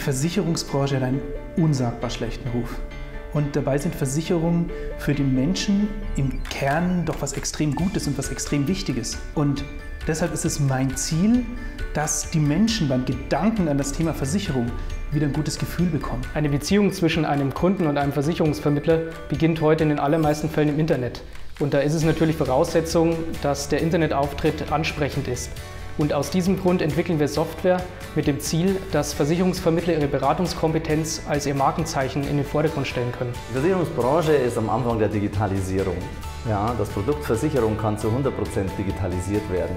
Versicherungsbranche hat einen unsagbar schlechten Ruf. Und dabei sind Versicherungen für den Menschen im Kern doch was extrem Gutes und was extrem Wichtiges. Und deshalb ist es mein Ziel, dass die Menschen beim Gedanken an das Thema Versicherung wieder ein gutes Gefühl bekommen. Eine Beziehung zwischen einem Kunden und einem Versicherungsvermittler beginnt heute in den allermeisten Fällen im Internet. Und da ist es natürlich Voraussetzung, dass der Internetauftritt ansprechend ist. Und aus diesem Grund entwickeln wir Software mit dem Ziel, dass Versicherungsvermittler ihre Beratungskompetenz als ihr Markenzeichen in den Vordergrund stellen können. Die Versicherungsbranche ist am Anfang der Digitalisierung. Ja, das Produkt Versicherung kann zu 100% digitalisiert werden.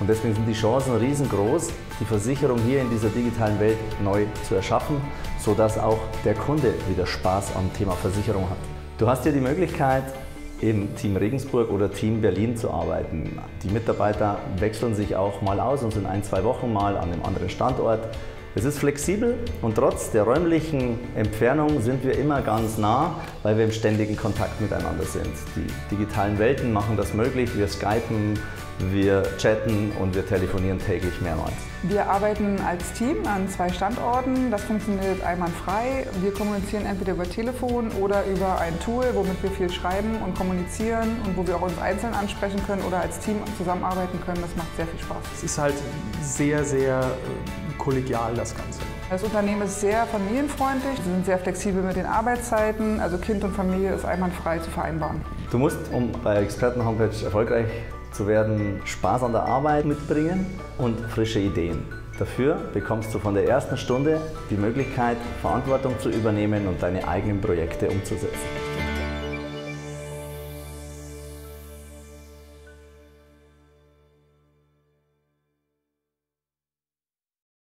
Und deswegen sind die Chancen riesengroß, die Versicherung hier in dieser digitalen Welt neu zu erschaffen, sodass auch der Kunde wieder Spaß am Thema Versicherung hat. Du hast hier die Möglichkeit, im Team Regensburg oder Team Berlin zu arbeiten. Die Mitarbeiter wechseln sich auch mal aus und sind ein, zwei Wochen mal an einem anderen Standort. Es ist flexibel und trotz der räumlichen Entfernung sind wir immer ganz nah, weil wir im ständigen Kontakt miteinander sind. Die digitalen Welten machen das möglich. Wir skypen, wir chatten und wir telefonieren täglich mehrmals. Wir arbeiten als Team an zwei Standorten. Das funktioniert einwandfrei. Wir kommunizieren entweder über Telefon oder über ein Tool, womit wir viel schreiben und kommunizieren und wo wir auch uns einzeln ansprechen können oder als Team zusammenarbeiten können. Das macht sehr viel Spaß. Es ist halt sehr, sehr äh, kollegial das Ganze. Das Unternehmen ist sehr familienfreundlich, Sie sind sehr flexibel mit den Arbeitszeiten, also Kind und Familie ist einwandfrei zu vereinbaren. Du musst, um bei Experten Homepage erfolgreich zu werden, Spaß an der Arbeit mitbringen und frische Ideen. Dafür bekommst du von der ersten Stunde die Möglichkeit, Verantwortung zu übernehmen und deine eigenen Projekte umzusetzen.